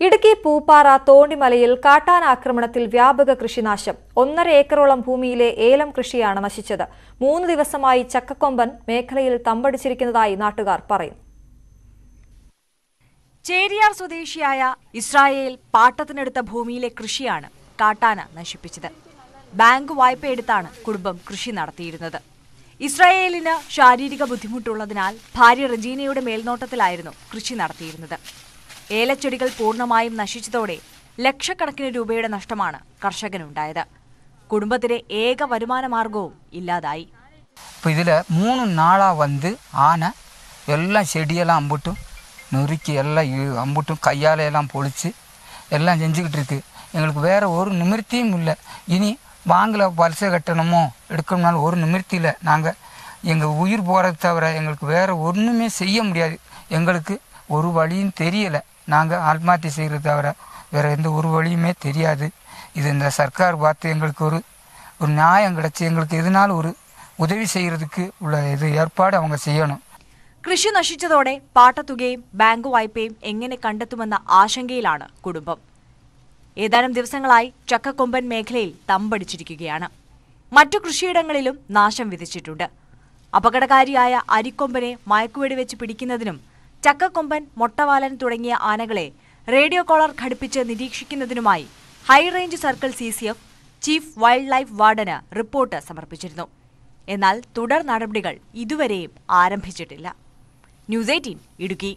ഇടുക്കി പൂപ്പാറ തോണ്ടിമലയിൽ കാട്ടാനാക്രമണത്തിൽ വ്യാപക കൃഷിനാശം. ഒന്നര ഏക്കറോളം ഭൂമിയിലെ ഏലം കൃഷിയാണ് നശിച്ചത്. മൂന്ന് ദിവസമായി ചക്കക്കൊമ്പൻ മേഖലയിൽ തമ്പടിച്ചിരിക്കുന്നതായി നാട്ടുകാർ പറയുന്നു. ചേരിയാർ സ്വദേശിയായ ഇസ്രായേൽ പാട്ടത്തിനെടുത്ത ഭൂമിയിലെ കൃഷിയാണ് കാട്ടാന നശിപ്പിച്ചത്. ബാങ്ക് വായ്പയെടുത്താണ് കുടുംബം കൃഷി നടത്തിയിരുന്നത്. ഇസ്രായേലിന് ശാരീരിക ബുദ്ധിമുട്ടുള്ളതിനാൽ ഭാര്യ റജീനയുടെ മേൽനോട്ടത്തിലായിരുന്നു കൃഷി നടത്തിയിരുന്നത്. ഏലച്ചെടികൾ പൂർണ്ണമായും നശിച്ചതോടെ ലക്ഷക്കണക്കിന് രൂപയുടെ നഷ്ടമാണ് കർഷകനുണ്ടായത് കുടുംബത്തിലെ ഏക വരുമാന മാർഗവും ഇല്ലാതായി இப்போ இதில் மூணு நாளாக வந்து ஆனை எல்லாம் செடியெல்லாம் அம்புட்டும் நொறுக்கி எல்லாம் இ- அம்புட்டும் கையால் எல்லாம் பொழிச்சு எல்லாம் செஞ்சுக்கிட்டு இருக்கு எங்களுக்கு வேறு ஒரு நிமிர்த்தியும் இல்லை இனி வாங்கல பரிசை கட்டணுமோ எடுக்கணும்னாலும் ஒரு நிமிர்த்தி இல்லை நாங்கள் எங்கள் உயிர் போகிறத தவிர எங்களுக்கு வேறு ஒன்றுமே செய்ய முடியாது எங்களுக்கு ஒரு வழியும் தெரியலை நாங்கள் ஆத்மஹத்தி செய்கிறது தவிர வேறு எந்த ஒரு வழியுமே தெரியாது இது இந்த சர்க்கார் பார்த்து எங்களுக்கு ஒரு ஒரு நியாயம் கிடச்சி எங்களுக்கு எதனால ஒரு உதவி செய்கிறதுக்கு உள்ள இது ஏற்பாடு அவங்க செய்யணும் കൃഷി നശിച്ചതോടെ പാട്ടത്തുകയും ബാങ്ക് വായ്പയും എങ്ങനെ കണ്ടെത്തുമെന്ന ആശങ്കയിലാണ് കുടുംബം ഏതാനും ദിവസങ്ങളായി ചക്കക്കൊമ്പൻ മേഖലയിൽ തമ്പടിച്ചിരിക്കുകയാണ് മറ്റു കൃഷിയിടങ്ങളിലും നാശം വിധിച്ചിട്ടുണ്ട് അപകടകാരിയായ അരിക്കൊമ്പനെ മയക്കുവെടി വെച്ച് പിടിക്കുന്നതിനും ചക്കക്കൊമ്പൻ മൊട്ടവാലൻ തുടങ്ങിയ ആനകളെ റേഡിയോ കോളർ ഘടിപ്പിച്ച് നിരീക്ഷിക്കുന്നതിനുമായി high range circle C C F chief wildlife വാർഡന് report സമർപ്പിച്ചിരുന്നു. എന്നാൽ തുടർ നടപടികൾ ഇതുവരെയും ആരംഭിച്ചിട്ടില്ല. News eighteen Idukki.